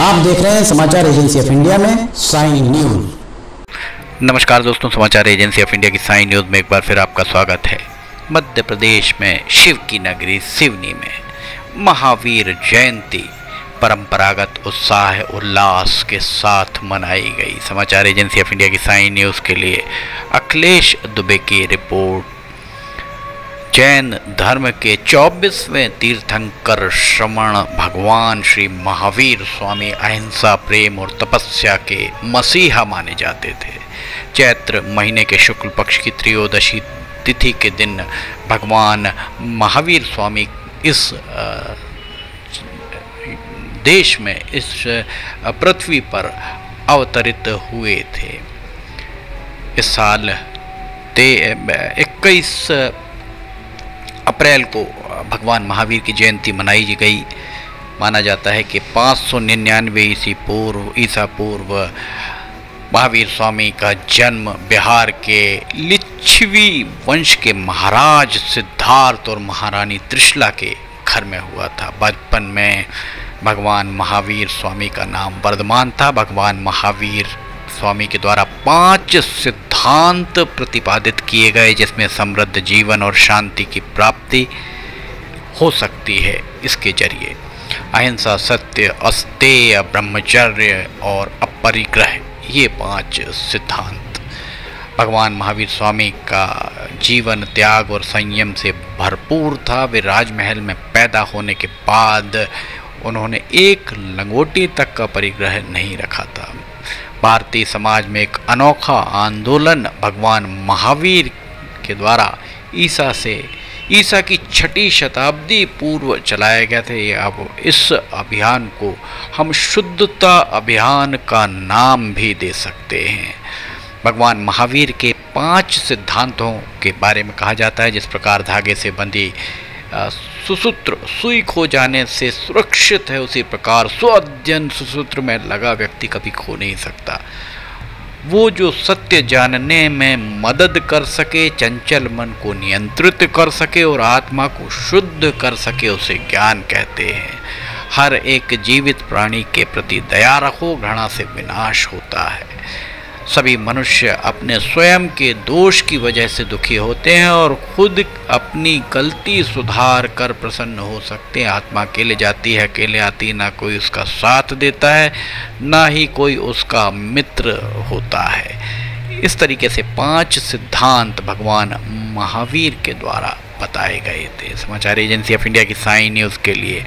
आप देख रहे हैं समाचार एजेंसी ऑफ़ इंडिया में साइन न्यूज़। नमस्कार दोस्तों, समाचार एजेंसी ऑफ़ इंडिया की साइन न्यूज़ में एक बार फिर आपका स्वागत है। मध्य प्रदेश में शिव की नगरी सिवनी में महावीर जयंती, परंपरागत उत्साह, उल्लास के साथ मनाई गई। समाचार एजेंसी ऑफ़ इंडिया की साइन न्यूज़ के लिए अखिलेश दुबे की रिपोर्ट। जैन धर्म के 24वें तीर्थंकर श्रवण भगवान श्री महावीर स्वामी अहिंसा, प्रेम और तपस्या के मसीहा माने जाते थे। चैत्र महीने के शुक्ल पक्ष की त्रयोदशी तिथि के दिन भगवान महावीर स्वामी इस देश में इस पृथ्वी पर अवतरित हुए थे। इस साल ते इक्कीस अप्रैल को भगवान महावीर की जयंती मनाई गई। माना जाता है कि पाँच सौ निन्यानवे ईसी पूर्व, ईसा पूर्व महावीर स्वामी का जन्म बिहार के लिच्छवी वंश के महाराज सिद्धार्थ और महारानी त्रिशला के घर में हुआ था। बचपन में भगवान महावीर स्वामी का नाम वर्धमान था। भगवान महावीर स्वामी के द्वारा पाँच सिद्धांत प्रतिपादित किए गए, जिसमें समृद्ध जीवन और शांति की प्राप्ति हो सकती है इसके ज़रिए। अहिंसा सत्य, अस्तेय, ब्रह्मचर्य और अपरिग्रह, ये पाँच सिद्धांत। भगवान महावीर स्वामी का जीवन त्याग और संयम से भरपूर था। वे राजमहल में पैदा होने के बाद उन्होंने एक लंगोटी तक का परिग्रह नहीं रखा था। भारतीय समाज में एक अनोखा आंदोलन भगवान महावीर के द्वारा ईसा से, ईसा की छठी शताब्दी पूर्व चलाया गया था। अब इस अभियान को हम शुद्धता अभियान का नाम भी दे सकते हैं। भगवान महावीर के पाँच सिद्धांतों के बारे में कहा जाता है, जिस प्रकार धागे से बंधी सुसूत्र, सुई खो जाने से सुरक्षित है उसी प्रकार स्वअध्ययन सुसूत्र में लगा व्यक्ति कभी खो नहीं सकता। वो जो सत्य जानने में मदद कर सके, चंचल मन को नियंत्रित कर सके और आत्मा को शुद्ध कर सके, उसे ज्ञान कहते हैं। हर एक जीवित प्राणी के प्रति दया रखो, घृणा से विनाश होता है। सभी मनुष्य अपने स्वयं के दोष की वजह से दुखी होते हैं और खुद अपनी गलती सुधार कर प्रसन्न हो सकते हैं। आत्मा अकेले जाती है, अकेले आती ना कोई उसका साथ देता है, ना ही कोई उसका मित्र होता है। इस तरीके से पाँच सिद्धांत भगवान महावीर के द्वारा बताए गए थे। समाचार एजेंसी ऑफ़ इंडिया की साइन न्यूज़ के लिए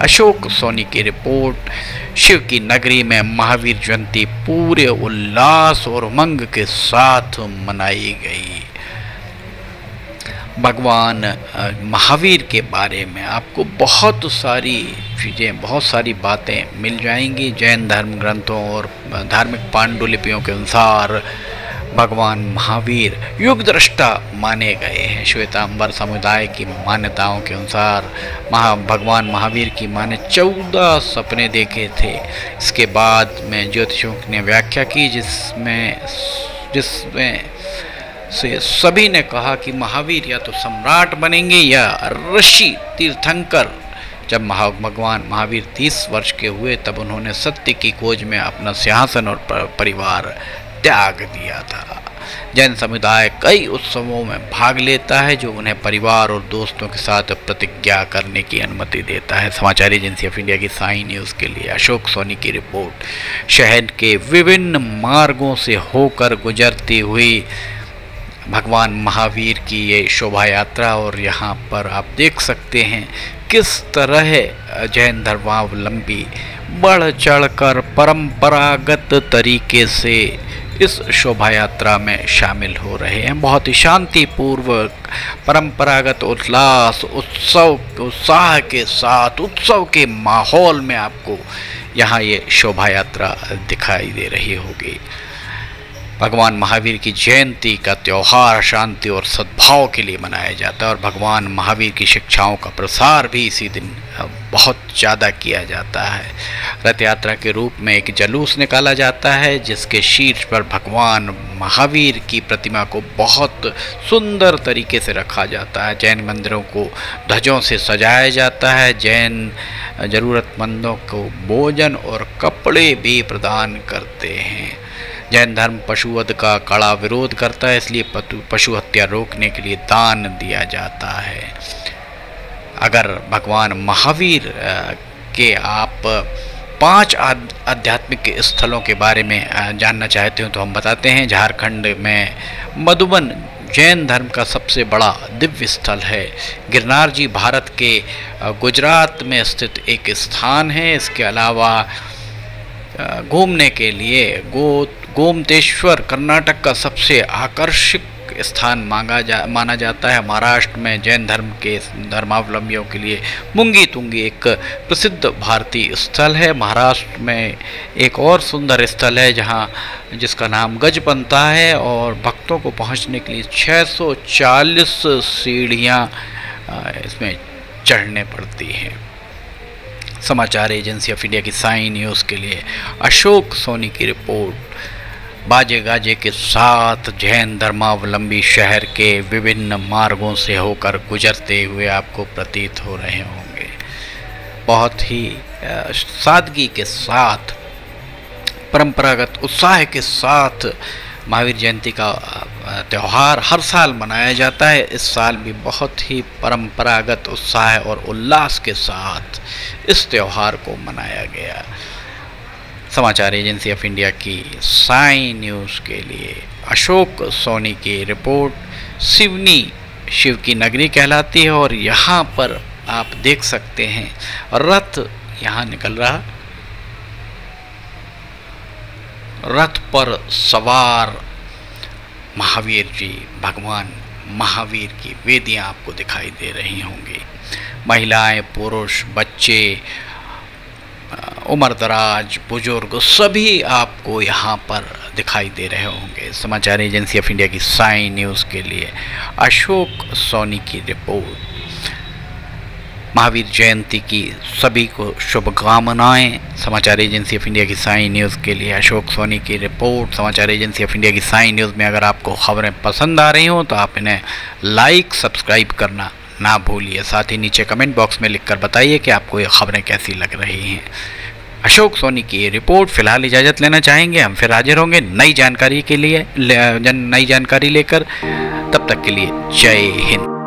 अशोक सोनी की रिपोर्ट, शिव की नगरी में महावीर जयंती पूरे उल्लास और उमंग के साथ मनाई गई। भगवान महावीर के बारे में आपको बहुत सारी चीज़ें, बहुत सारी बातें मिल जाएँगी। जैन धर्म ग्रंथों और धार्मिक पांडुलिपियों के अनुसार भगवान महावीर युग दृष्टा माने गए हैं। श्वेतांबर समुदाय की मान्यताओं के अनुसार महा भगवान महावीर की माने चौदह सपने देखे थे। इसके बाद में ज्योतिषों ने व्याख्या की जिसमें जिसमें से सभी ने कहा कि महावीर या तो सम्राट बनेंगे या ऋषि तीर्थंकर। जब महा भगवान महावीर तीस वर्ष के हुए, तब उन्होंने सत्य की खोज में अपना सिंहासन और परिवार त्याग दिया था। जैन समुदाय कई उत्सवों में भाग लेता है, जो उन्हें परिवार और दोस्तों के साथ प्रतिज्ञा करने की अनुमति देता है। समाचार एजेंसी ऑफ़ इंडिया की साई न्यूज़ के लिए अशोक सोनी की रिपोर्ट। शहर के विभिन्न मार्गों से होकर गुजरती हुई भगवान महावीर की ये शोभा यात्रा और यहाँ पर आप देख सकते हैं किस तरह जैन धर्मावलंबी बढ़ चढ़कर परंपरागत तरीके से इस शोभा यात्रा में शामिल हो रहे हैं। बहुत ही शांतिपूर्वक, परंपरागत उल्लास, उत्सव, उत्साह के साथ, उत्सव के माहौल में आपको यहाँ ये शोभा यात्रा दिखाई दे रही होगी। भगवान महावीर की जयंती का त्यौहार शांति और सद्भाव के लिए मनाया जाता है और भगवान महावीर की शिक्षाओं का प्रसार भी इसी दिन बहुत ज़्यादा किया जाता है। रथ यात्रा के रूप में एक जलूस निकाला जाता है, जिसके शीर्ष पर भगवान महावीर की प्रतिमा को बहुत सुंदर तरीके से रखा जाता है। जैन मंदिरों को ध्वजों से सजाया जाता है। जैन ज़रूरतमंदों को भोजन और कपड़े भी प्रदान करते हैं। जैन धर्म पशुवध का कड़ा विरोध करता है, इसलिए पशु हत्या रोकने के लिए दान दिया जाता है। अगर भगवान महावीर के आप पाँच आध्यात्मिक स्थलों के बारे में जानना चाहते हो तो हम बताते हैं। झारखंड में मधुबन जैन धर्म का सबसे बड़ा दिव्य स्थल है। गिरनार जी भारत के गुजरात में स्थित एक स्थान है। इसके अलावा घूमने के लिए गो, गोमतेश्वर कर्नाटक का सबसे आकर्षक स्थान मांगा जा, माना जाता है महाराष्ट्र में जैन धर्म के धर्मावलंबियों के लिए मुंगी तुंगी एक प्रसिद्ध भारतीय स्थल है। महाराष्ट्र में एक और सुंदर स्थल है जहाँ, जिसका नाम गजपंता है और भक्तों को पहुँचने के लिए 640 सीढ़ियाँ इसमें चढ़ने पड़ती हैं। समाचार एजेंसी ऑफ़ इंडिया की साइन न्यूज़ के लिए अशोक सोनी की रिपोर्ट। बाजे गाजे के साथ जैन धर्मावलंबी शहर के विभिन्न मार्गों से होकर गुजरते हुए आपको प्रतीत हो रहे होंगे। बहुत ही सादगी के साथ, परंपरागत उत्साह के साथ महावीर जयंती का त्यौहार हर साल मनाया जाता है। इस साल भी बहुत ही परंपरागत उत्साह और उल्लास के साथ इस त्यौहार को मनाया गया। समाचार एजेंसी ऑफ़ इंडिया की साई न्यूज़ के लिए अशोक सोनी की रिपोर्ट, सिवनी शिव की नगरी कहलाती है और यहाँ पर आप देख सकते हैं, रथ यहाँ निकल रहा। रथ पर सवार महावीर जी, भगवान महावीर की वेदियाँ आपको दिखाई दे रही होंगी। महिलाएँ, पुरुष, बच्चे उम्र दराज, बुज़ुर्ग सभी आपको यहाँ पर दिखाई दे रहे होंगे। समाचार एजेंसी ऑफ़ इंडिया की साई न्यूज़ के लिए अशोक सोनी की रिपोर्ट। महावीर जयंती की सभी को शुभकामनाएँ। समाचार एजेंसी ऑफ़ इंडिया की साई न्यूज़ के लिए अशोक सोनी की रिपोर्ट। समाचार एजेंसी ऑफ़ इंडिया की साई न्यूज़ में अगर आपको खबरें पसंद आ रही हों तो आप इन्हें लाइक, सब्सक्राइब करना ना भूलिए। साथ ही नीचे कमेंट बॉक्स में लिखकर बताइए कि आपको ये खबरें कैसी लग रही हैं। अशोक सोनी की ये रिपोर्ट फ़िलहाल इजाज़त लेना चाहेंगे। हम फिर हाजिर होंगे नई जानकारी के लिए नई जानकारी लेकर। तब तक के लिए जय हिंद।